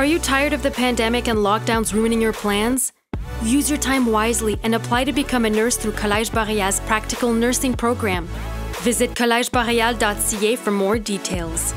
Are you tired of the pandemic and lockdowns ruining your plans? Use your time wisely and apply to become a nurse through Collège Boréal's practical nursing program. Visit collegeboreal.ca for more details.